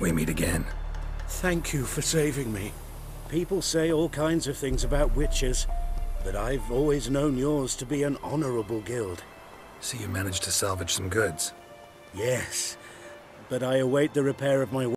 we meet again. Thank you for saving me. People say all kinds of things about witchers, but I've always known yours to be an honorable guild. So you managed to salvage some goods. Yes, but I await the repair of my